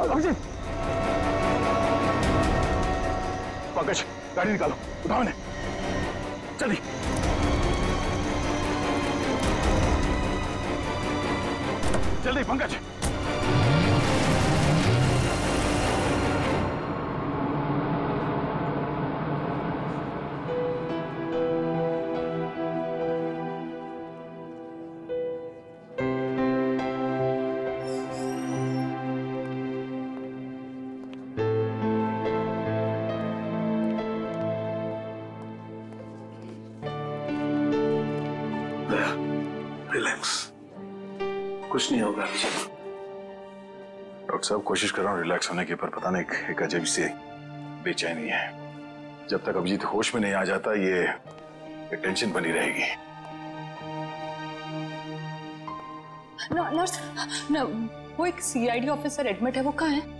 अभिजीत पंकज गाड़ी निकालो उठाओ ने कुछ नहीं होगा डॉक्टर साहब कोशिश कर रहा हूँ रिलैक्स होने की पर पता नहीं एक- एक अजीब सी बेचैनी है। जब तक अभिजीत होश में नहीं आ जाता ये, ये टेंशन बनी रहेगी। नर्स न- no, न, वो एक सीआईडी ऑफिसर एडमिट है वो कहाँ है?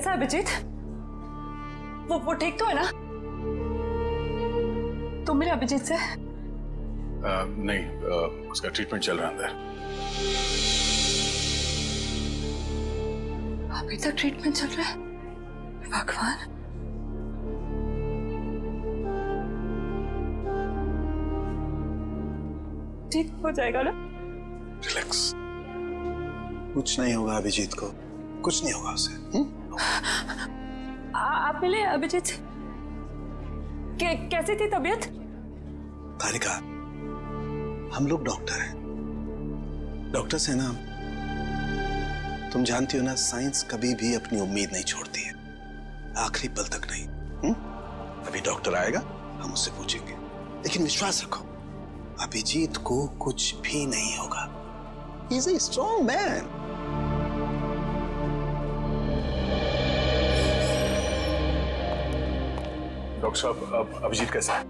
कैसा है अभिजीत? वो वो ठीक तो है ना? तुम मेरे अभिजीत से? आ, नहीं आ, उसका ट्रीटमेंट चल रहा है अंदर। अभी तक ट्रीटमेंट चल रहा है? भगवान। ठीक हो जाएगा ना? रिलैक्स कुछ नहीं होगा अभिजीत को। कुछ नहीं होगा उसे हुँ? आप मिले, अभिजीत? कैसी थी तबीयत? तारिका हम लोग डॉक्टर हैं। डॉक्टर से ना, तुम जानती हो ना, साइंस कभी भी अपनी उम्मीद नहीं छोड़ती है। आखिरी पल तक नहीं हुँ? अभी डॉक्टर आएगा, हम उससे पूछेंगे। लेकिन विश्वास रखो, अभिजीत को कुछ भी नहीं होगा। Is a strong man doctor साहब अब अभिजीत कैसा है?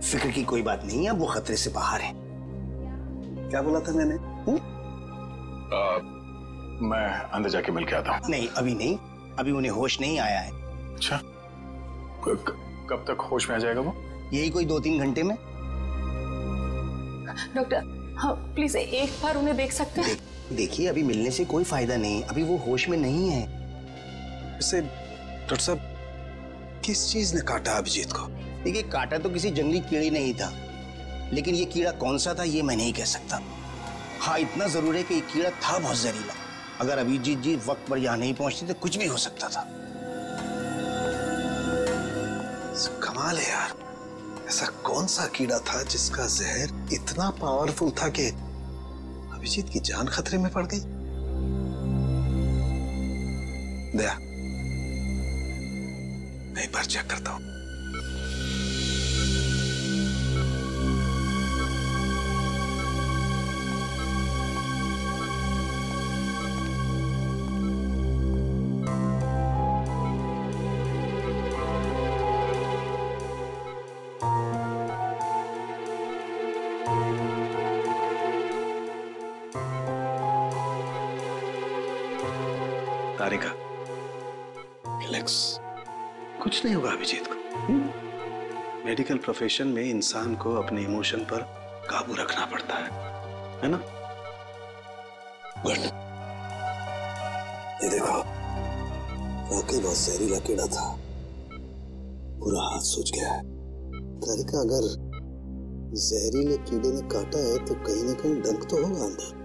फ़िक्र की कोई बात नहीं है वो खतरे से बाहर है। क्या बोला था मैंने? हुँ? आ, मैं अंदर जाके मिल के आता हूँ। नहीं अभी नहीं। अभी उन्हें होश नहीं आया है। अच्छा। कब तक होश में आ जाएगा वो? यही कोई दो तीन घंटे में? डॉक्टर हाँ प्लीज़ एक बार उन्हें देख सकते हैं। देख- देखिए अभी मिलने से कोई फ़ायदा नहीं। अभी वो होश में नहीं है। डॉक्टर साहब किस चीज़ ने काटा अभिजीत को? देखिए काटा तो किसी जंगली कीड़े नहीं था। लेकिन ये कीड़ा कौन सा था ये मैं नहीं कह सकता। हाँ इतना ज़रूर है कि ये कीड़ा था बहुत जहरीला। अगर अभिजीत जी वक्त पर यहाँ नहीं पहुँचते तो कुछ भी हो सकता था। कमाल है यार। ऐसा कौन सा कीड़ा था जिसका जहर इतना पावरफुल था कि अभिजीत की जान खतरे में पड़ गई? दया मैं एक बार चेक करता हूँ। तारिका रिलैक्स कुछ नहीं होगा, अभिजीत को। मेडिकल प्रोफेशन में इंसान को अपने इमोशन पर काबू रखना पड़ता है है ना? ये देखो वाकई बहुत जहरीला कीड़ा था। पूरा हाथ सूज गया है। तारिका अगर जहरीले कीड़े ने काटा है तो कहीं ना कहीं डंक तो होगा अंदर।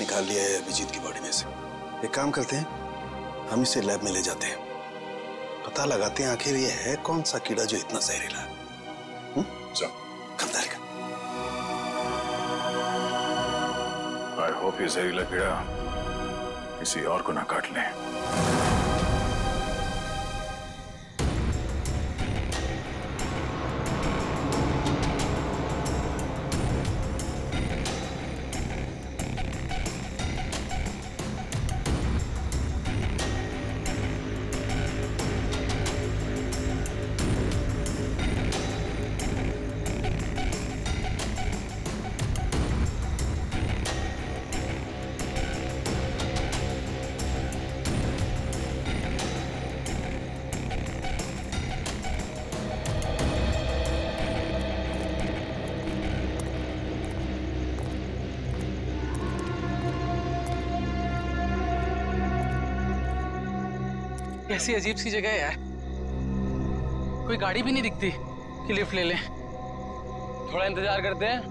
निकाल लिया है अभिजीत की बॉडी में से। एक काम करते हैं हम इसे लैब में ले जाते हैं। पता लगाते हैं आखिर ये है कौन सा कीड़ा जो इतना जहरीला है। आई होप ये जहरीला कीड़ा किसी और को ना काट ले। कैसी अजीब सी जगह है यार कोई गाड़ी भी नहीं दिखती कि लिफ्ट ले लें थोड़ा इंतज़ार करते हैं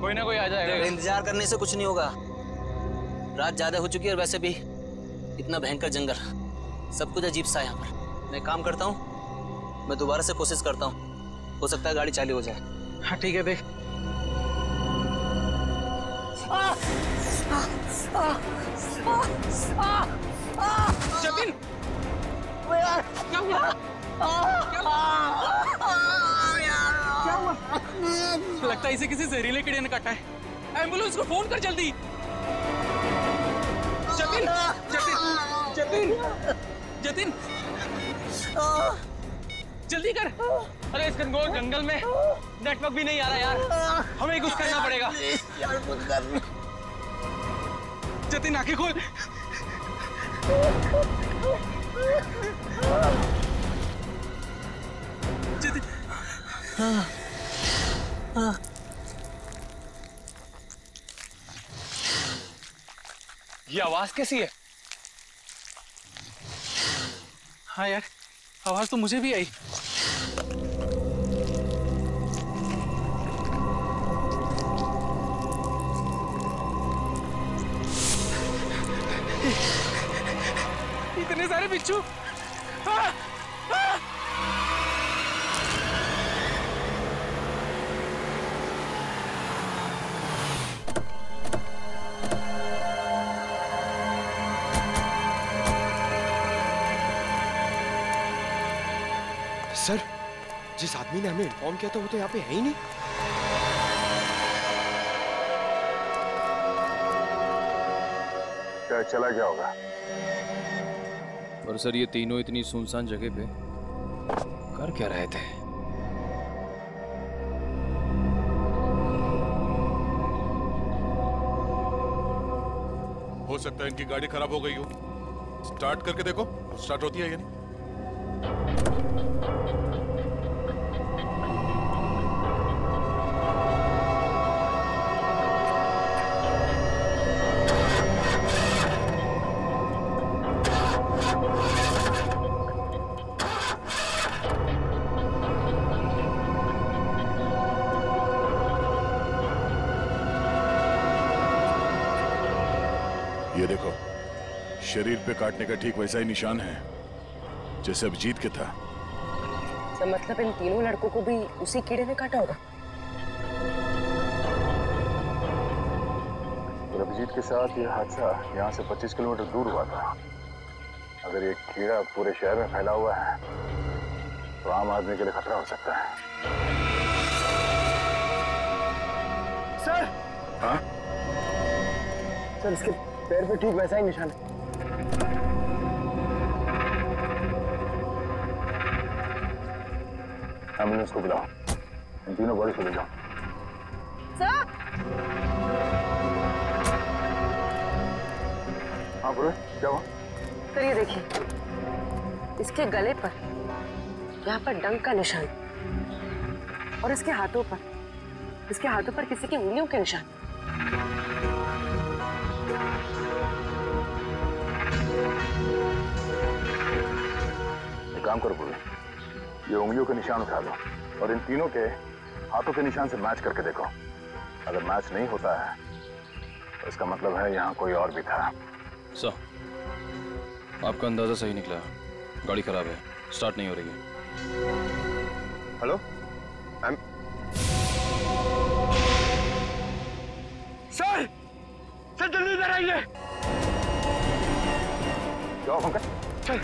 कोई ना कोई आ जाएगा इंतज़ार करने से कुछ नहीं होगा रात ज़्यादा हो चुकी है और वैसे भी इतना भयंकर जंगल सब कुछ अजीब सा है यहाँ पर मैं काम करता हूँ मैं दोबारा से कोशिश करता हूँ हो सकता है गाड़ी चालू हो जाए हाँ ठीक है देख जतिन क्या हुआ क्या हुआ लगता है इसे किसी जहरीले कीड़े ने काटा है। एंबुलेंस को फ़ोन कर जल्दी। जतिन जतिन जतिन जतिन। जल्दी कर। अरे इस घनघोर जंगल में नेटवर्क भी नहीं आ रहा यार। हमें कुछ करना पड़ेगा। यार कुछ कर जतिन आँखें खोल। ये आवाज़ कैसी है? हाँ यार आवाज़ तो मुझे भी आई। इतने सारे बिच्छू। सर जिस आदमी ने हमें इन्फॉर्म किया था वो तो यहाँ पे है ही नहीं क्या चला गया होगा और सर ये तीनों इतनी सुनसान जगह पे। कर क्या रहे थे? हो सकता है इनकी गाड़ी खराब हो गई हो। स्टार्ट करके देखो स्टार्ट होती है या नहीं। काटने का ठीक वैसा ही निशान है जैसे अभिजीत के था। तो मतलब इन तीनों लड़कों को भी उसी कीड़े ने काटा होगा? अभिजीत के साथ ये हादसा यहाँ से 25 किलोमीटर दूर हुआ था। अगर ये कीड़ा पूरे शहर में फैला हुआ है तो आम आदमी के लिए खतरा हो सकता है। सर! हाँ? सर इसके पैर पे ठीक वैसा ही निशान है। एंबुलेंस को बुलाओ इन तीनों बॉडी को ले जाओ हाँ बोलो। क्या हुआ? सर ये देखिए। इसके गले पर यहाँ पर डंक का निशान। और इसके हाथों पर इसके हाथों पर किसी की उंगलियों के निशान। एक काम करो बोलो। ये उंगलियों के निशान उठा लो। और इन तीनों के हाथों के निशान से मैच करके देखो। अगर मैच नहीं होता है तो इसका मतलब है यहाँ कोई और भी था। सर आपका अंदाज़ा सही निकला। गाड़ी खराब है। स्टार्ट नहीं हो रही है। हेलो सर सर जल्दी इधर आइए! क्या पंकज? सर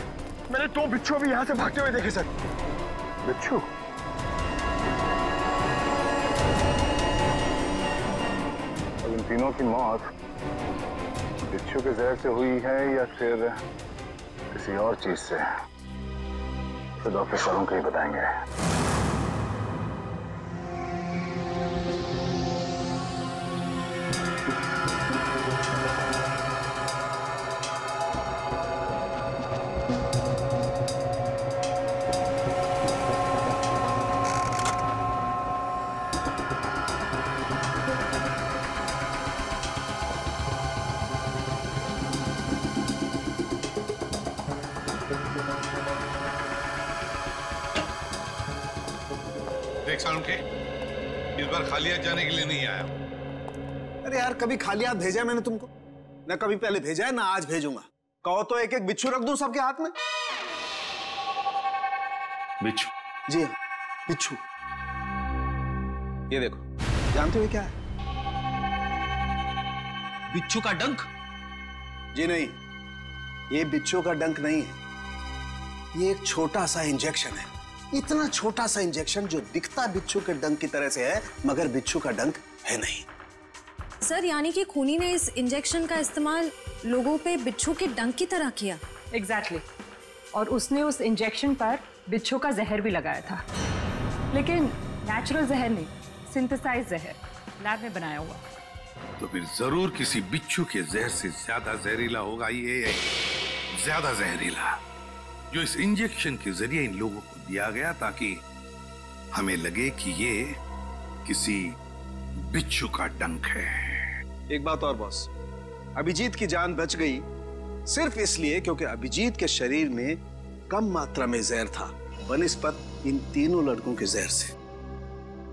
मैंने दो बिच्छू भी यहाँ से भागते हुए देखे सर बिच्छू इन तीनों की मौत बिच्छू के जहर से हुई है या फिर किसी और चीज़ से? तो डॉक्टर सरों के ही बताएँगे। देख सालुंखे इस बार खाली हाथ जाने के लिए नहीं आया अरे यार कभी खाली हाथ भेजा है मैंने तुमको? ना कभी पहले भेजा है ना आज भेजूँगा। कहो तो एक एक बिच्छू रख दूँ सबके हाथ में? बिच्छू। जी हाँ बिच्छू। ये देखो। जानते हो क्या है? बिच्छू का डंक? जी नहीं ये बिच्छू का डंक नहीं है। ये एक छोटा सा इंजेक्शन है। इतना छोटा सा इंजेक्शन जो दिखता बिच्छू के डंक की तरह से है मगर बिच्छू का डंक है नहीं। सर यानी कि खूनी ने इस इंजेक्शन का इस्तेमाल लोगों पे बिच्छू के डंक की तरह किया। Exactly exactly. और उसने उस इंजेक्शन पर बिच्छू का जहर भी लगाया था। लेकिन नेचुरल जहर नहीं सिंथेसाइज जहर लैब में बनाया हुआ। तो फिर ज़रूर किसी बिच्छू के जहर से ज़्यादा जहरीला होगा ये ज़्यादा जहरीला। जो इस इंजेक्शन के ज़रिए इन लोगों को दिया गया ताकि हमें लगे कि ये किसी बिच्छू का डंक है। एक बात और बॉस। अभिजीत की जान बच गई सिर्फ़ इसलिए क्योंकि अभिजीत के शरीर में कम मात्रा में जहर था बनस्पत इन तीनों लड़कों के जहर से।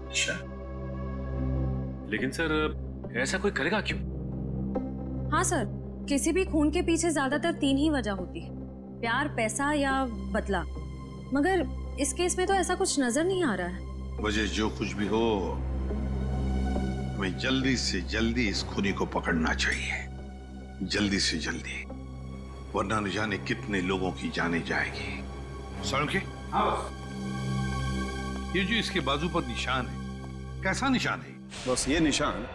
अच्छा। लेकिन सर ऐसा कोई करेगा क्यों? हाँ सर किसी भी खून के पीछे ज़्यादातर तीन ही वजह होती है। प्यार पैसा या बदला। मगर इस केस में तो ऐसा कुछ नज़र नहीं आ रहा है। वजह जो कुछ भी हो हमें जल्दी से जल्दी इस खूनी को पकड़ना चाहिए। जल्दी से जल्दी। वरना न जाने कितने लोगों की जाने जाएगी। सड़के ये जो इसके बाजू पर निशान है कैसा निशान है? बस ये निशान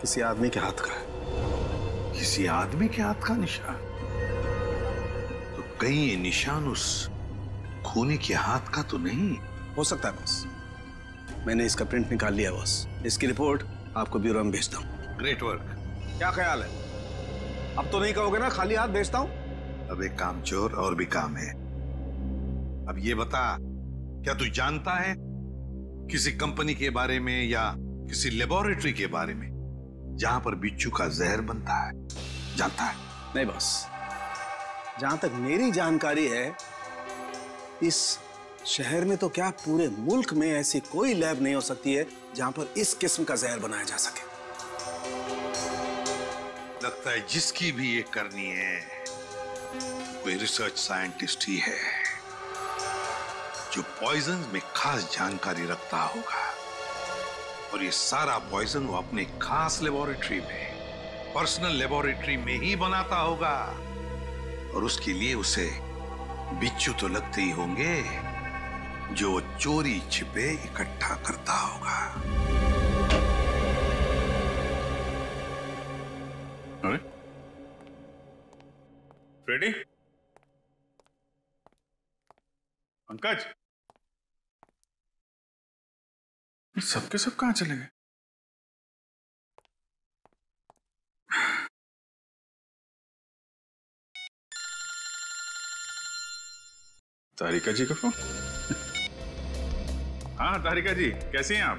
किसी आदमी के हाथ का है। किसी आदमी के हाथ का निशान? कहीं ये निशान उस खूनी के हाथ का तो नहीं। हो सकता है बस। मैंने इसका प्रिंट निकाल लिया बस। इसकी रिपोर्ट आपको ब्यूरो में भेजता हूँ। Great work. क्या ख्याल है? अब तो नहीं कहोगे ना खाली हाथ भेजता हूँ? अब एक काम चोर और भी काम है। अब ये बता क्या तू जानता है किसी कंपनी के बारे में या किसी लेबोरेटरी के बारे में जहाँ पर बिच्छू का जहर बनता है जानता है? नहीं बस। जहाँ तक मेरी जानकारी है, इस शहर में तो क्या पूरे मुल्क में ऐसी कोई लैब नहीं हो सकती है जहाँ पर इस किस्म का जहर बनाया जा सके? लगता है जिसकी भी ये करनी है, कोई रिसर्च साइंटिस्ट ही है, जो पॉइजन में खास जानकारी रखता होगा। और ये सारा पॉइजन वो अपने खास लेबोरेटरी में पर्सनल लेबोरेटरी में ही बनाता होगा। और उसके लिए उसे बिच्छू तो लगते ही होंगे जो चोरी छिपे इकट्ठा करता होगा। अरे? फ्रेडी पंकज? सबके सब कहाँ चले गए? तारिका जी का फ़ोन हाँ तारिका जी कैसी हैं आप?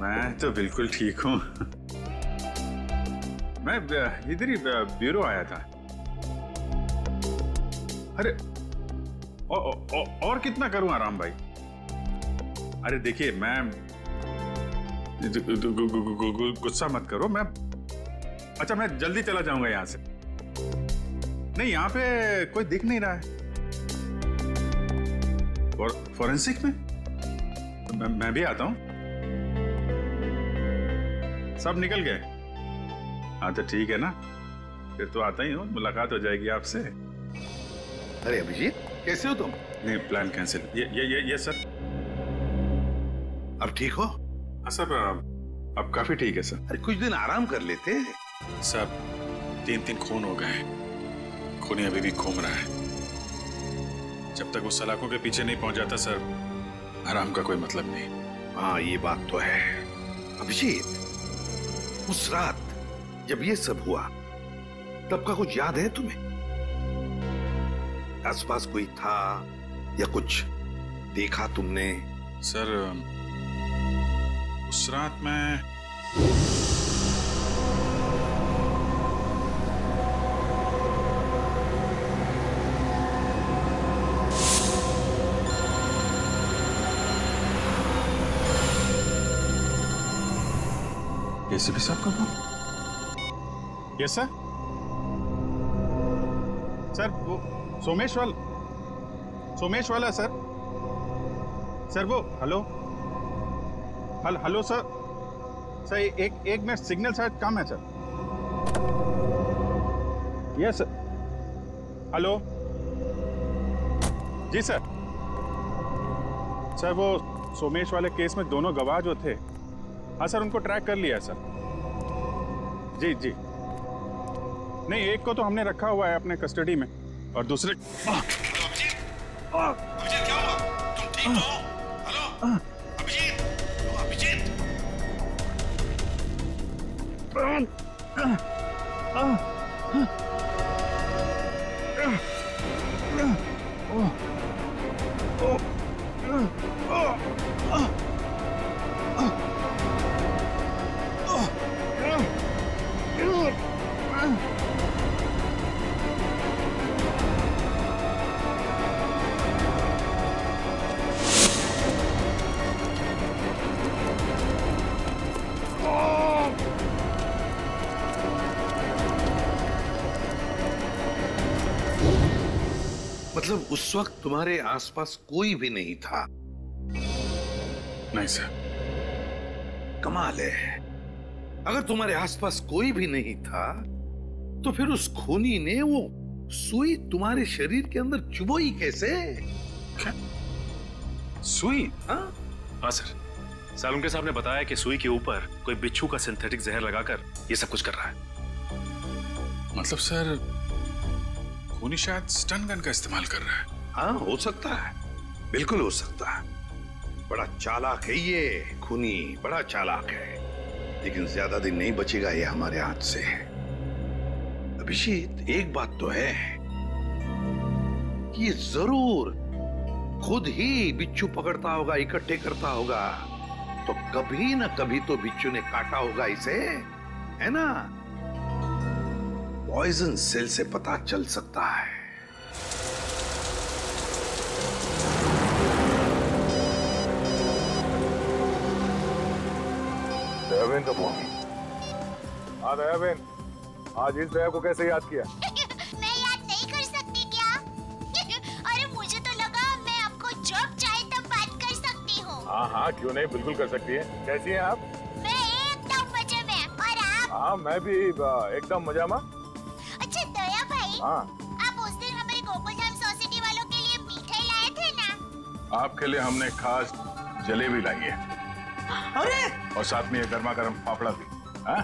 मैं तो बिल्कुल ठीक हूँ। मैं इधर ही ब्यूरो आया था। अरे औ, औ, और कितना करूँ आराम भाई? अरे देखिए मैं गुस्सा मत करो मैं अच्छा मैं जल्दी चला जाऊँगा यहाँ से। नहीं यहाँ पे कोई दिख नहीं रहा है। फॉरेंसिक में? तो मैं, मैं भी आता हूँ। सब निकल गए। हाँ तो ठीक है ना। फिर तो आता ही हूँ मुलाकात हो जाएगी आपसे। अरे अभिजीत कैसे हो तुम? नहीं प्लान कैंसिल ये ये ये ये सर। अब ठीक हो? हाँ सर अब अब काफ़ी ठीक है सर। अरे कुछ दिन आराम कर लेते सर तीन तीन खून हो गए हैं। खूनी अभी भी घूम रहा है। जब तक वो सलाखों के पीछे नहीं पहुँच जाता सर आराम का कोई मतलब नहीं। हाँ ये बात तो है। अभिजीत उस रात जब ये सब हुआ तब का कुछ याद है तुम्हें? आसपास कोई था या कुछ देखा तुमने? सर उस रात मैं एसीपी साहब का फ़ोन यस सर सर वो सोमेश वाला सोमेश वाला सर सर वो hello hello hello sir sir एक एक मिनट सिग्नल शायद कम है सर यस सर हेलो जी सर सर वो सोमेश वाले केस में दोनों गवाह जो थे हाँ सर उनको ट्रैक कर लिया है सर जी जी नहीं एक को तो हमने रखा हुआ है अपने कस्टडी में और दूसरे अभिजीत मतलब उस वक्त तुम्हारे आसपास कोई भी नहीं था। नहीं सर। कमाल है। अगर तुम्हारे आसपास कोई भी नहीं था तो फिर उस खूनी ने वो सुई तुम्हारे शरीर के अंदर चुबोई कैसे? क्या? सुई? हाँ। हाँ सर। सालुंके साहब ने बताया कि सुई के ऊपर कोई बिच्छू का सिंथेटिक जहर लगाकर ये सब कुछ कर रहा है। मतलब सर खूनी शायद स्टन गन का इस्तेमाल कर रहा है। हाँ हो सकता है। बिल्कुल हो सकता है। बड़ा चालाक है ये, खूनी, बड़ा चालाक है। लेकिन ज़्यादा दिन नहीं बचेगा ये हमारे हाथ से। अभिषेक एक बात तो है। कि ये ज़रूर खुद ही बिच्छू पकड़ता होगा, इकट्ठे करता होगा। तो कभी ना कभी तो बिच्छू ने काटा होगा इसे, है ना? पॉइजन सेल से पता चल सकता है। का फ़ोन हाँ आज इस दया को कैसे याद किया? मैं याद नहीं कर सकती क्या? अरे मुझे तो लगा मैं आपको जब चाहे तब बात कर सकती हूँ। हाँ हाँ क्यों नहीं? बिल्कुल कर सकती है। कैसी हैं आप? मैं एकदम मज़े में और आप? हाँ मैं भी एकदम मज़ा में। हाँ। आप उस दिन हमारे गोकुलधाम सोसाइटी वालों के लिए मिठाई लाए थे ना। आपके लिए हमने खास जलेबी लाई है। अरे! और साथ में ये गर्मा गर्म फाफड़ा भी। हाँ?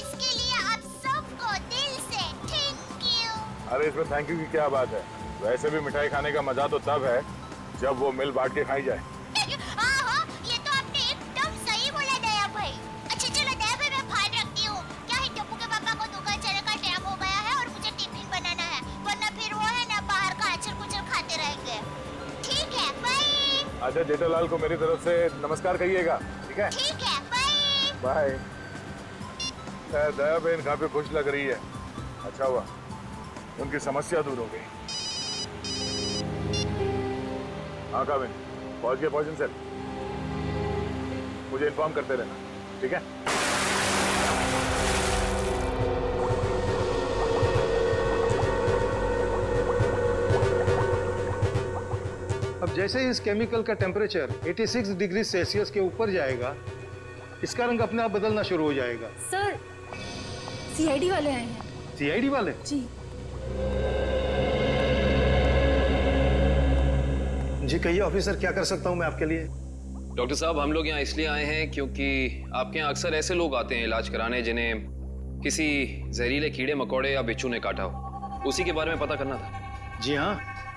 इसके लिए आप सबको दिल से थैंक यू अरे इसमें थैंक यू की क्या बात है? वैसे भी मिठाई खाने का मज़ा तो तब है जब वो मिल बांट के खाई जाए। अच्छा जेठालाल को मेरी तरफ़ से नमस्कार कहिएगा ठीक है? ठीक है बाय दया बहन काफ़ी खुश लग रही है। अच्छा हुआ। उनकी समस्या दूर हो गई। हाँ काबिन पहुँच गए पहुंचन सर मुझे इन्फॉर्म करते रहना ठीक है? जैसे ही इस केमिकल का टेम्परेचर 86 डिग्री सेल्सियस के ऊपर जाएगा इसका रंग अपने आप बदलना शुरू हो जाएगा। सर सीआईडी वाले आए हैं। सीआईडी वाले? जी। जी कहिए ऑफिसर क्या कर सकता हूँ मैं आपके लिए? डॉक्टर साहब हम लोग यहाँ इसलिए आए हैं क्योंकि आपके यहाँ अक्सर ऐसे लोग आते हैं इलाज कराने जिन्हें किसी जहरीले कीड़े मकोड़े या बिच्छू ने काटा हो। उसी के बारे में पता करना था। जी हाँ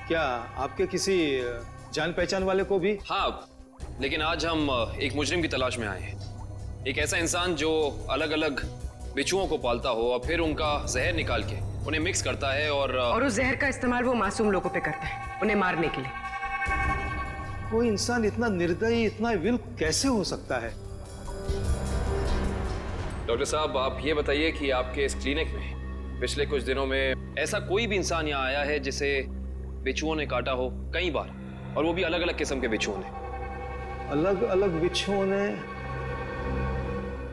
क्या आपके किसी जान पहचान वाले को भी? हाँ लेकिन आज हम एक मुजरिम की तलाश में आए हैं। एक ऐसा इंसान जो अलग अलग बिच्छुओं को पालता हो और फिर उनका जहर निकाल के उन्हें मिक्स करता है और और उस जहर का इस्तेमाल वो मासूम लोगों पे करता है उन्हें मारने के लिए। कोई इंसान इतना निर्दयी इतना विल कैसे हो सकता है? डॉक्टर साहब आप ये बताइए कि आपके इस क्लिनिक में पिछले कुछ दिनों में ऐसा कोई भी इंसान यहाँ आया है जिसे बिच्छुओं ने काटा हो कई बार? और वो भी अलग अलग किस्म के बिच्छुओं ने अलग अलग बिच्छुओं ने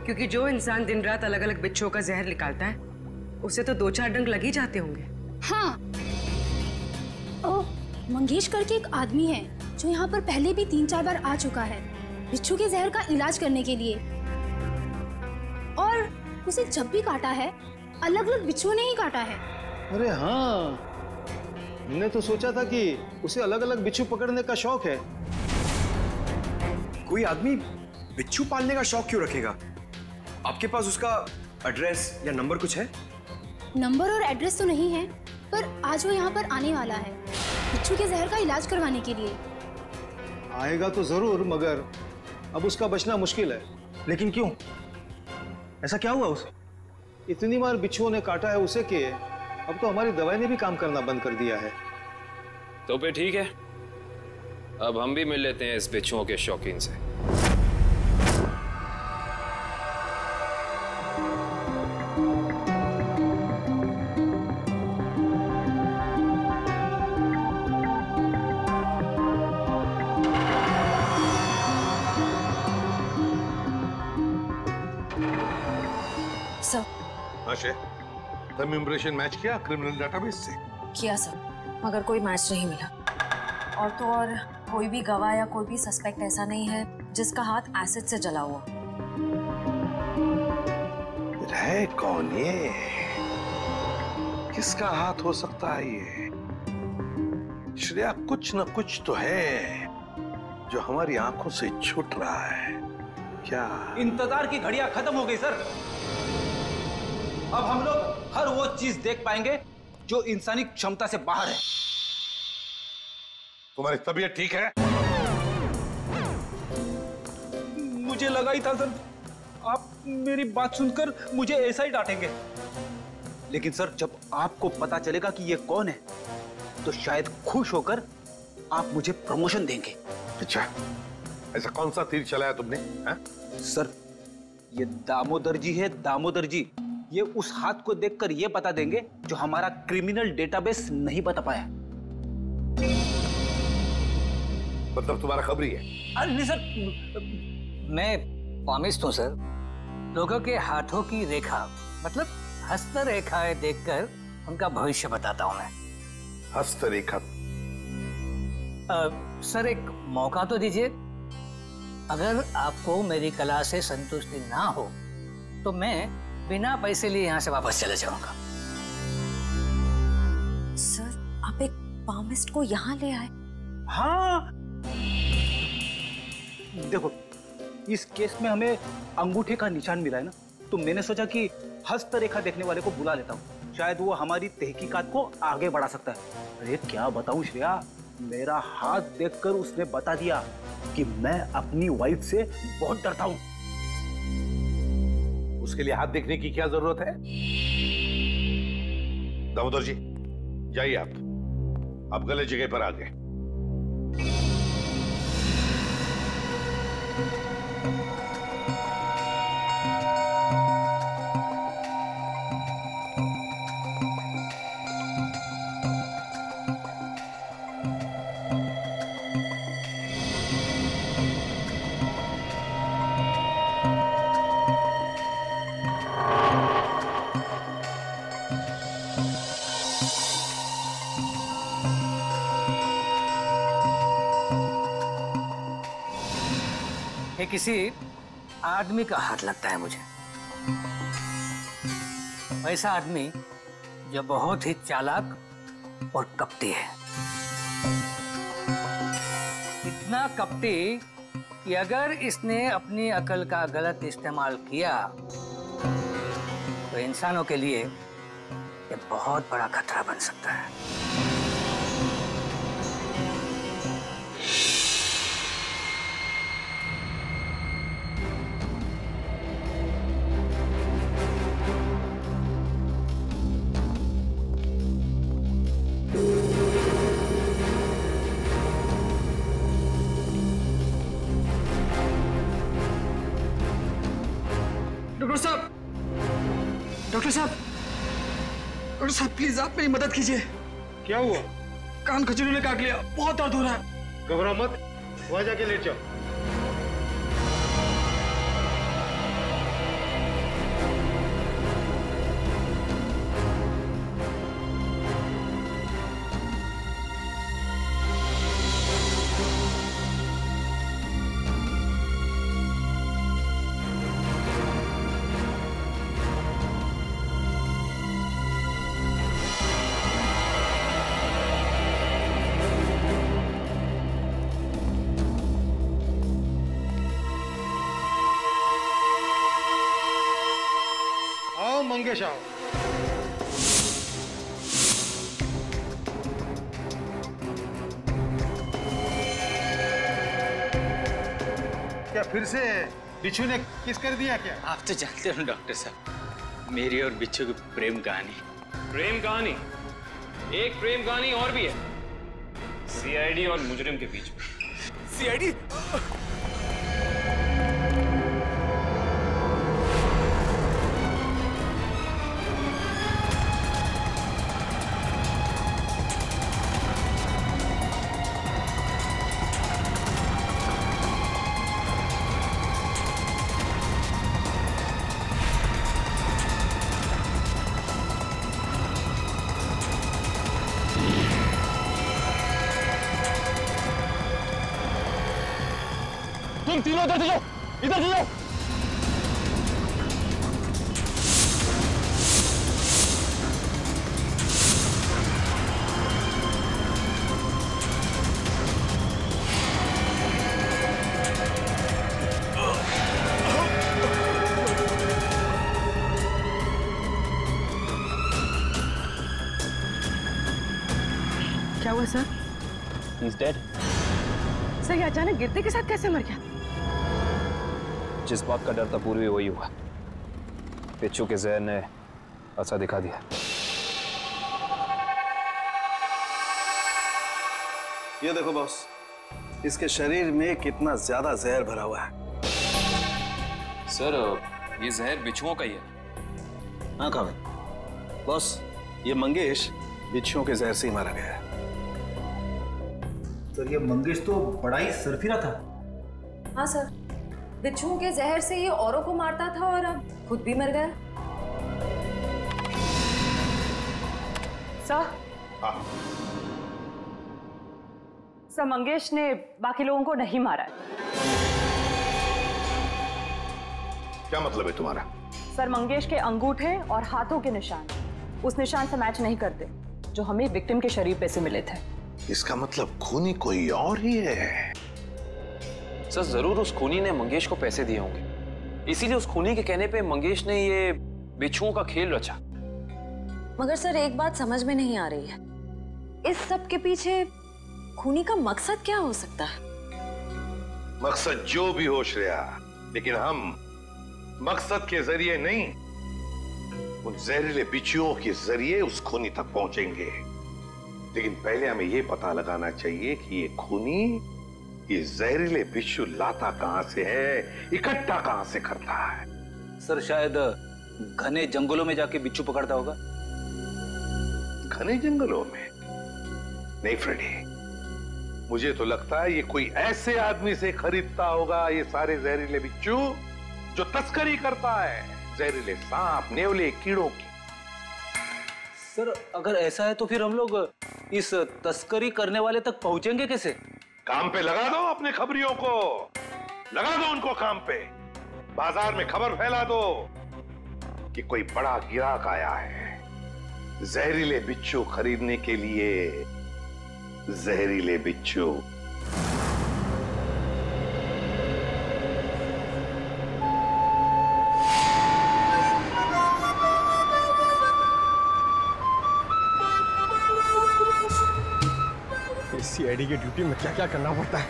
क्योंकि जो इंसान दिन रात अलग अलग बिच्छुओं का जहर निकालता है उसे तो दो चार डंक लग ही जाते होंगे। हाँ। ओ मंगेश करके एक आदमी है जो यहाँ पर पहले भी तीन चार बार आ चुका है बिच्छू के जहर का इलाज करने के लिए। और उसे जब भी काटा है अलग अलग बिच्छुओं ने ही काटा है। अरे हाँ। हमने तो सोचा था कि उसे अलग अलग बिच्छू पकड़ने का शौक है। कोई आदमी बिच्छू पालने का शौक क्यों रखेगा? आपके पास उसका एड्रेस या नंबर कुछ है? नंबर और एड्रेस तो नहीं है पर आज वो यहाँ पर आने वाला है बिच्छू के जहर का इलाज करवाने के लिए। आएगा तो ज़रूर मगर अब उसका बचना मुश्किल है। लेकिन क्यों? ऐसा क्या हुआ उसे? इतनी बार बिच्छुओं ने काटा है उसे कि अब तो हमारी दवाई ने भी काम करना बंद कर दिया है। तो फिर ठीक है। अब हम भी मिल लेते हैं इस बिच्छुओं के शौकीन से। तुम इम्प्रेशन मैच किया क्रिमिनल डेटाबेस से? किया सर मगर कोई मैच नहीं मिला। और तो और कोई भी गवाह या कोई भी सस्पेक्ट ऐसा नहीं है जिसका हाथ एसिड से जला हुआ। है कौन ये? किसका हाथ हो सकता है ये? श्रेया कुछ न कुछ तो है जो हमारी आँखों से छूट रहा है। क्या? इंतज़ार की घड़ियाँ खत्म हो गई सर। अब हम लोग हर वो चीज़ देख पाएँगे जो इंसानी क्षमता से बाहर है। तुम्हारी तबीयत ठीक है? मुझे लगा ही था सर आप मेरी बात सुनकर मुझे ऐसा ही डांटेंगे। लेकिन सर जब आपको पता चलेगा कि ये कौन है तो शायद खुश होकर आप मुझे प्रमोशन देंगे। अच्छा ऐसा कौन सा तीर चलाया तुमने है? सर ये दामोदर जी है दामोदर जी। ये उस हाथ को देखकर ये बता देंगे जो हमारा क्रिमिनल डेटाबेस नहीं बता पाया। मतलब तुम्हारा खबरी है? अरे नहीं सर मैं पामिस्ट हूँ सर। लोगों के हाथों की रेखा मतलब हस्त रेखाएँ देखकर उनका भविष्य बताता हूँ मैं। हस्त रेखा सर एक मौका तो दीजिए। अगर आपको मेरी कला से संतुष्टि ना हो तो मैं बिना पैसे लिए यहाँ से वापस चले जाऊँगा। सर आप एक पामिस्ट को यहाँ ले आए। हाँ। देखो इस केस में हमें अंगूठे का निशान मिला है ना तो मैंने सोचा कि हस्त रेखा देखने वाले को बुला लेता हूँ। शायद वो हमारी तहकीकात को आगे बढ़ा सकता है। अरे क्या बताऊँ श्रेया? मेरा हाथ देखकर उसने बता दिया कि मैं अपनी वाइफ से बहुत डरता हूँ। उसके लिए हाथ देखने की क्या ज़रूरत है? दामोदर जी, जाइए आप। आप गलत जगह पर आ गए। किसी आदमी का हाथ लगता है मुझे। ऐसा आदमी जो बहुत ही चालाक और कपटी है। इतना कपटी कि अगर इसने अपनी अकल का गलत इस्तेमाल किया तो इंसानों के लिए ये बहुत बड़ा खतरा बन सकता है। आप मेरी मदद कीजिए। क्या हुआ? कान खजूरी ने काट लिया। बहुत दर्द हो रहा है। घबरा मत। वहाँ जाके लेट जाओ। फिर से बिच्छू ने किस कर दिया क्या? आप तो जानते हो डॉक्टर साहब मेरी और बिच्छू की प्रेम कहानी। प्रेम कहानी? एक प्रेम कहानी और भी है। सीआईडी और मुजरिम के बीच में। सीआईडी इधर से जाओ इधर से जाओ क्या हुआ सर He's dead. सर ये अचानक गिरते के साथ कैसे मर गया जिस बात का डर था पूर्वी वही हुआ। पिच्चू के जहर ने असर दिखा दिया। ये देखो बॉस इसके शरीर में कितना ज़्यादा जहर भरा हुआ है। सर ये जहर बिच्छुओं का ही है। हाँ कहा बॉस ये मंगेश बिच्छुओं के जहर से ही मारा गया है। सर ये मंगेश तो बड़ा ही सरफिरा था। हाँ सर। बिच्छुओं के जहर से ये औरों को मारता था और अब खुद भी मर गया। सर? सर मंगेश ने बाकी लोगों को नहीं मारा। है क्या मतलब है तुम्हारा? सर मंगेश के अंगूठे और हाथों के निशान उस निशान से मैच नहीं करते जो हमें विक्टिम के शरीर पे से मिले थे। इसका मतलब खूनी कोई और ही है। सर ज़रूर उस खूनी ने मंगेश को पैसे दिए होंगे। इसीलिए उस खूनी के कहने पे मंगेश ने ये बिच्छुओं का खेल रचा। मगर सर एक बात समझ में नहीं आ रही है। इस सब के पीछे खूनी का मकसद क्या हो सकता है? मकसद जो भी हो श्रेया लेकिन हम मकसद के ज़रिए नहीं उन जहरीले बिच्छुओं के ज़रिए उस खूनी तक पहुँचेंगे। लेकिन पहले हमें यह पता लगाना चाहिए कि ये खूनी ये जहरीले बिच्छू लाता कहाँ से है? इकट्ठा कहाँ से करता है? सर शायद घने जंगलों में जाके बिच्छू पकड़ता होगा। घने जंगलों में? नहीं फ्रेडी। मुझे तो लगता है ये कोई ऐसे आदमी से खरीदता होगा ये सारे जहरीले बिच्छू जो तस्करी करता है। जहरीले सांप नेवले कीड़ों की। सर अगर ऐसा है तो फिर हम लोग इस तस्करी करने वाले तक पहुँचेंगे कैसे? काम पे लगा दो अपने खबरियों को। लगा दो उनको काम पे। बाज़ार में खबर फैला दो कि कोई बड़ा गिराक आया है। जहरीले बिच्छू खरीदने के लिए जहरीले बिच्छू सीआईडी की ड्यूटी में क्या क्या करना पड़ता है?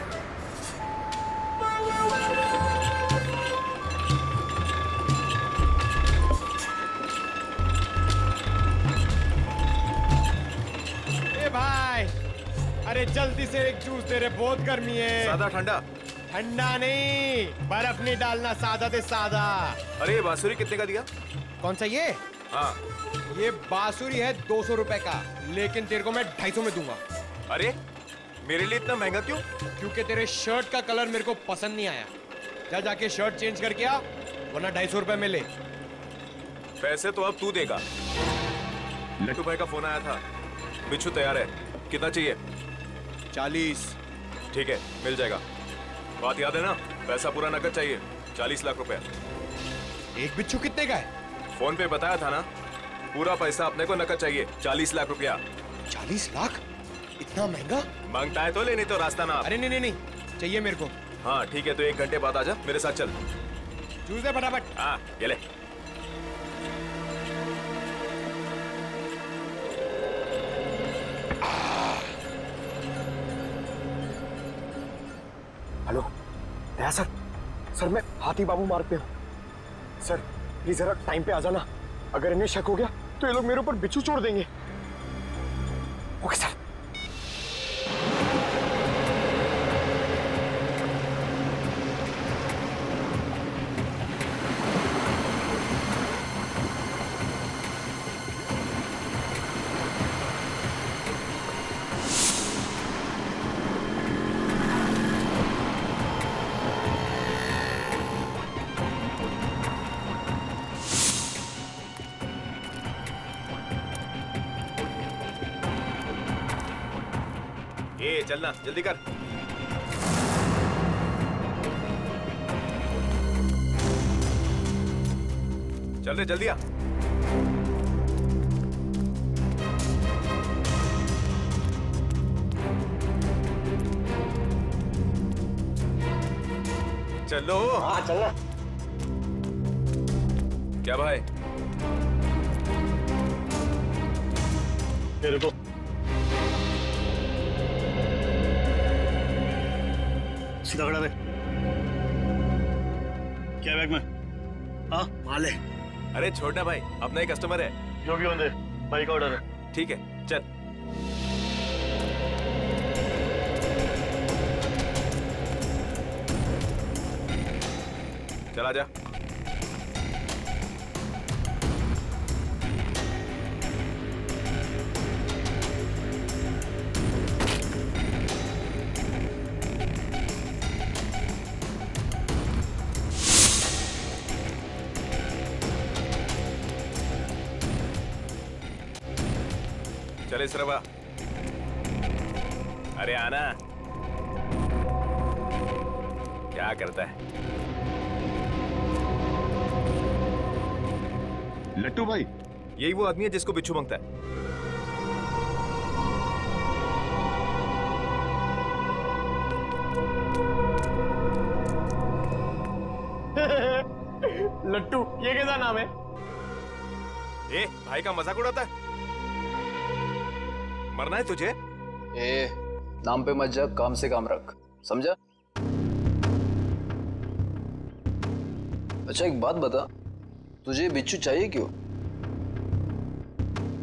ए भाई अरे जल्दी से एक जूस दे रे बहुत गर्मी है। सादा ठंडा? ठंडा नहीं बर्फ़ नहीं डालना सादा दे सादा। अरे बांसुरी कितने का दिया? कौन सा ये? हाँ। ये बांसुरी है दो सौ रुपए का लेकिन तेरे को मैं ढाई सौ में दूँगा। अरे मेरे लिए इतना महँगा क्यों? क्योंकि तेरे शर्ट का कलर मेरे को पसंद नहीं आया। जा जाके शर्ट चेंज करके आ वरना ढाई सौ रुपए में ले। पैसे तो अब तू देगा। लट्टू भाई का फ़ोन आया था। बिच्छू तैयार है। कितना चाहिए? चालीस। ठीक है मिल जाएगा। बात याद है ना? पैसा पूरा नकद चाहिए। चालीस लाख रुपए एक बिच्छू कितने का है? फ़ोन पे बताया था ना? पूरा पैसा अपने को नकद चाहिए। चालीस लाख रुपया। चालीस लाख? इतना महँगा? माँगता है तो ले नहीं तो रास्ता ना अरे नहीं नहीं नहीं चाहिए मेरे को। हाँ ठीक है तो एक घंटे बाद आजा मेरे साथ चल। दे फटाफट। हाँ ये ले। हेलो दया सर। सर मैं हाथी बाबू मार्ग पे हूँ। सर प्लीज़ जरा टाइम पे आ जाना। अगर इन्हें शक हो गया तो ये लोग मेरे ऊपर बिच्छू छोड़ देंगे। चलना जल्दी कर। चल रे जल्दी आ। चलो। हाँ चलना। क्या भाई? तेरे सीधा खड़ा रहे क्या बैग में? हाँ? माल है। अरे छोड़ना भाई अपना ही कस्टमर है। जो भी होंगे भाई का ऑर्डर है। ठीक है चल। चला जा। लट्टू भाई। यही वो आदमी है जिसको बिच्छू माँगता है। लट्टू ये कैसा नाम है? ए भाई का मज़ाक उड़ाता है। मरना है तुझे? ए नाम पे मत जा काम से काम रख। समझा? अच्छा एक बात बता। तुझे बिच्छू चाहिए क्यों?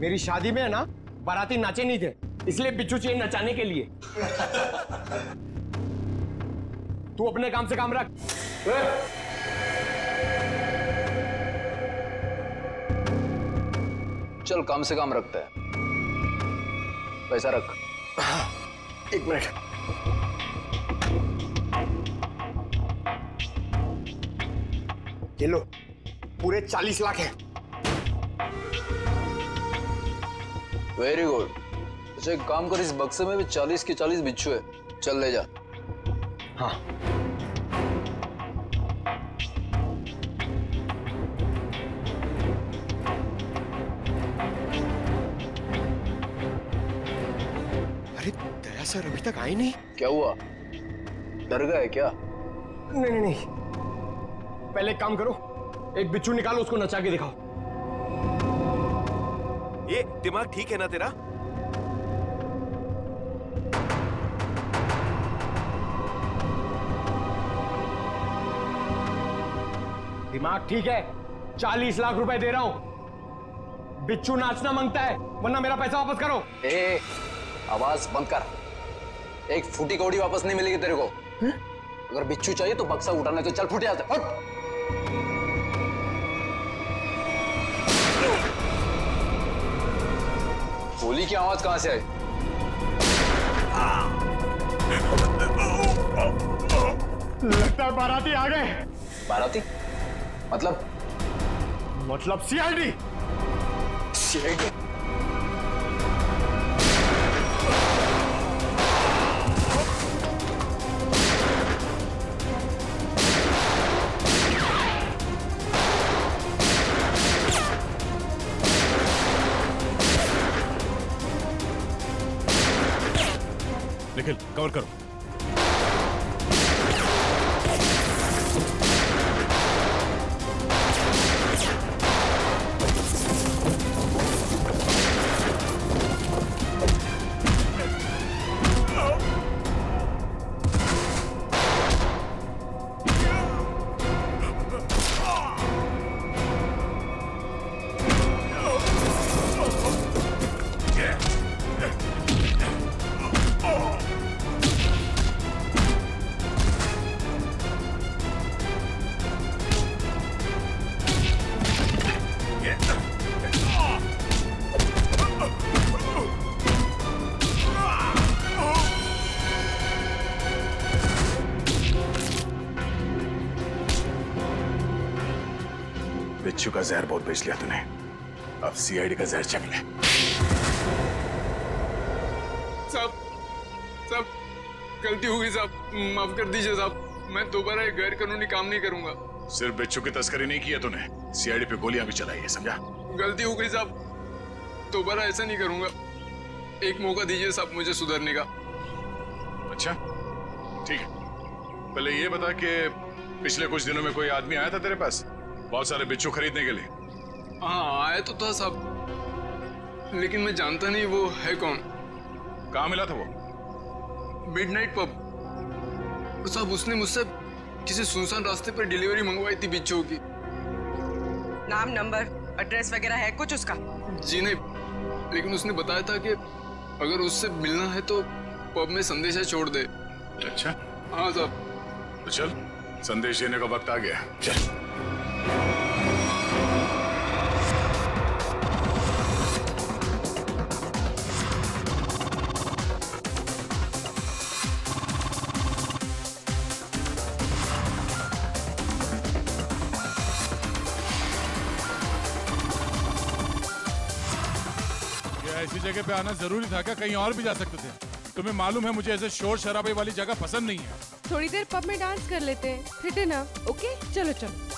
मेरी शादी में है ना बाराती नाचे नहीं थे इसलिए बिच्छू चाहिए नचाने के लिए। तू अपने काम से काम रख। चल काम से काम रखता है। पैसा रख। एक मिनट। ये लो पूरे चालीस लाख है। वेरी गुड अच्छा एक काम कर इस बक्से में भी चालीस के चालीस बिच्छू है। चल ले जा। हाँ। अरे दया सर अभी तक आए नहीं। क्या हुआ? डर गए क्या? नहीं नहीं नहीं। पहले एक काम करो एक बिच्छू निकालो उसको नचा के दिखाओ। ये दिमाग ठीक है ना तेरा? दिमाग ठीक है। चालीस लाख रुपए दे रहा हूँ। बिच्छू नाचना माँगता है वरना मेरा पैसा वापस करो। ए आवाज़ बंद कर। एक फूटी कौड़ी वापस नहीं मिलेगी तेरे को। है? अगर बिच्छू चाहिए तो बक्सा उठाने तो चल फूटे आते फट गोली की आवाज़ कहाँ से आई? लगता है बाराती आ गए। बाराती? मतलब? मतलब सीआईडी सीआईडी बिच्छू का जहर बहुत बेच लिया तूने। अब सीआईडी का जहर चख ले। साहब साहब गलती हो गई साहब। माफ़ कर दीजिए साहब। मैं दोबारा एक गैर कानूनी काम नहीं करूँगा। सिर्फ़ बिच्छू की तस्करी नहीं की है तूने। सीआईडी पे गोलियाँ भी चलाई है समझा? गलती हो गई साहब। दोबारा ऐसा नहीं करूँगा। एक मौका दीजिए साहब मुझे सुधरने का। अच्छा ठीक है। पहले ये बता कि पिछले कुछ दिनों में कोई आदमी आया था तेरे पास? बहुत सारे बिच्छू खरीदने के लिए। हाँ आया तो था साहब लेकिन मैं जानता नहीं वो है कौन। कहाँ मिला था वो? मिडनाइट पब साहब उसने मुझसे किसी सुनसान रास्ते पर डिलीवरी मंगवाई थी बिच्छू की। नाम नंबर एड्रेस वगैरह है कुछ उसका? जी नहीं लेकिन उसने बताया था कि अगर उससे मिलना है तो पब में संदेशा छोड़ दे। अच्छा। हाँ साहब। तो चल संदेश देने का वक्त आ गया। चल। ऐसी जगह पे आना ज़रूरी था क्या कहीं और भी जा सकते थे। तुम्हें मालूम है मुझे ऐसे शोर शराबे वाली जगह पसंद नहीं है। थोड़ी देर पब में डांस कर लेते हैं। फिर डिनर ओके चलो चलो।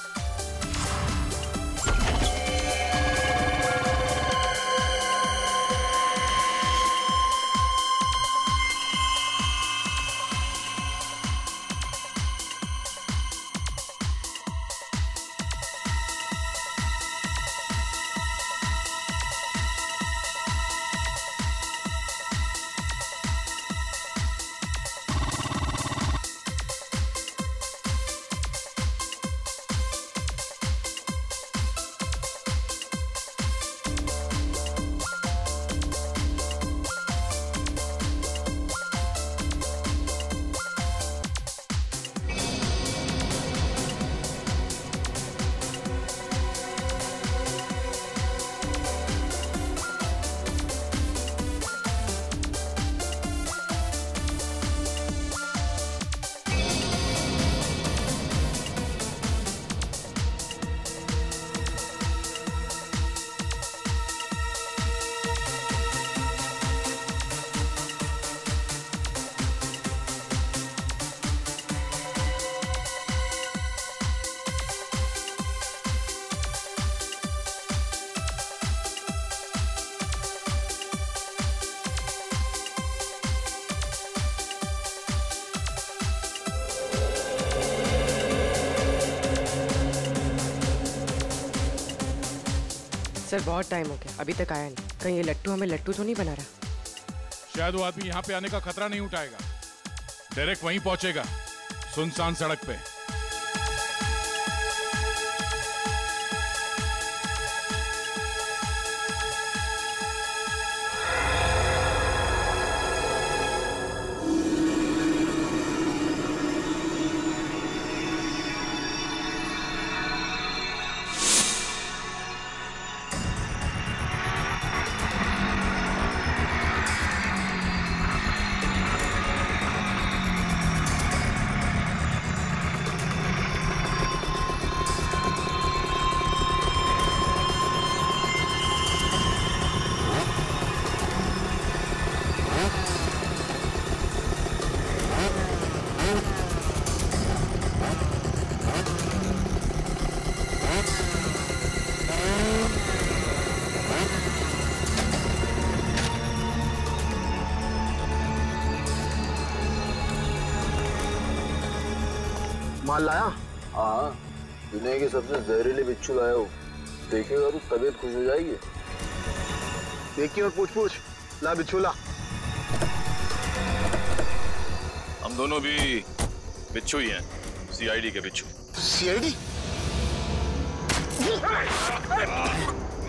सर, बहुत टाइम हो गया। अभी तक आया नहीं। कहीं ये लट्टू हमें लट्टू तो नहीं बना रहा? शायद वो आदमी यहाँ पे आने का खतरा नहीं उठाएगा। डायरेक्ट वहीं पहुंचेगा। सुनसान सड़क पे। माल लाया? हाँ। दुनिया की सबसे जहरीले बिच्छू लाया हूँ। देखेगा तो तबीयत खुश हो जाएगी। देखिए और पूछ पूछ ला बिच्छू ला। हम दोनों भी बिच्छू ही हैं। सीआईडी के बिच्छू। सीआईडी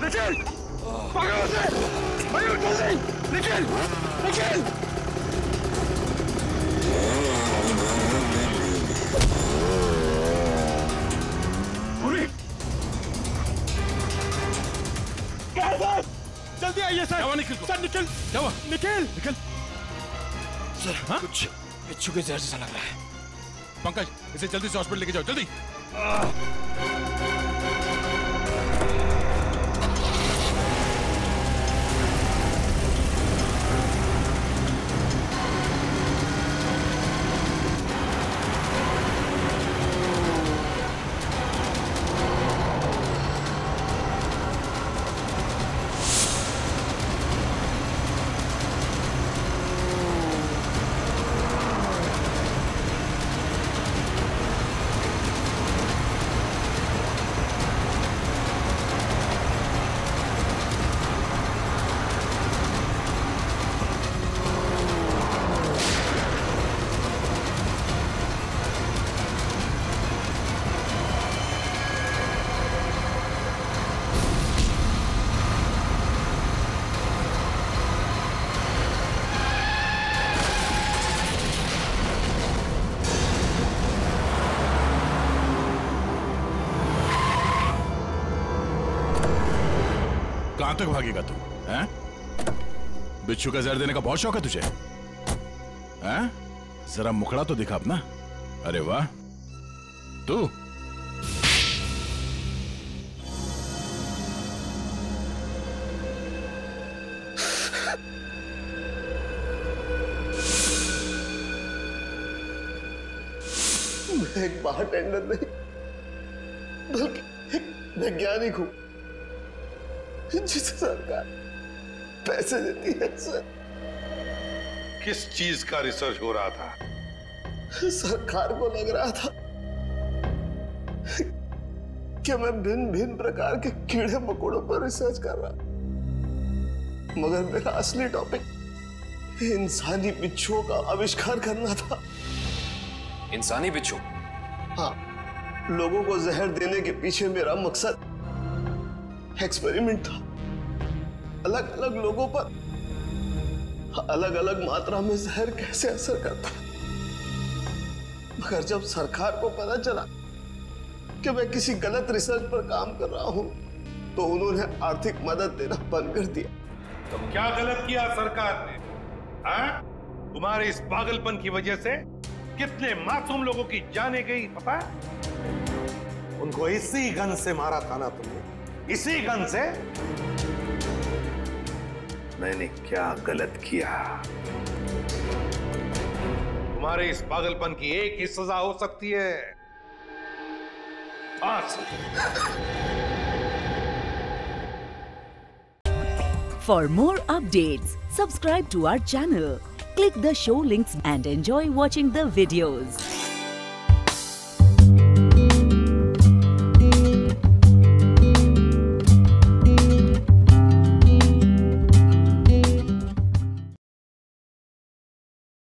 से मयूर जल्दी निखिल! क्या हुआ निकल निकल सर हाँ? कुछ बिच्छू के जहर जैसा लग रहा है। पंकज इसे जल्दी से हॉस्पिटल लेके जाओ जल्दी। कहाँ तक भागेगा तू, हैं? बिच्छू का जहर देने का बहुत शौक है तुझे, हैं? जरा मुखड़ा तो दिखा अपना अरे वाह तू एक बार टेंडर नहीं, बल्कि एक वैज्ञानिक हूँ पैसे देती है सर। किस चीज़ का रिसर्च हो रहा था? सरकार को लग रहा था कि मैं भिन्न भिन्न प्रकार के कीड़े मकोड़ों पर रिसर्च कर रहा मगर मेरा असली टॉपिक इंसानी बिच्छुओं का आविष्कार करना था। इंसानी बिच्छू? हाँ लोगों को जहर देने के पीछे मेरा मकसद एक्सपेरिमेंट था। अलग अलग लोगों पर अलग अलग मात्रा में जहर कैसे असर करता मगर जब सरकार को पता चला कि मैं किसी गलत रिसर्च पर काम कर रहा हूँ तो उन्होंने आर्थिक मदद देना बंद कर दिया। तो क्या गलत किया सरकार ने? हाँ? तुम्हारे इस पागलपन की वजह से कितने मासूम लोगों की जाने गई पता उनको इसी गन से मारा था ना तुमने? इसी गन से? मैंने क्या गलत किया? तुम्हारे इस पागलपन की एक ही सजा हो सकती है। For more update subscribe to our channel click the show links and enjoy watching the videos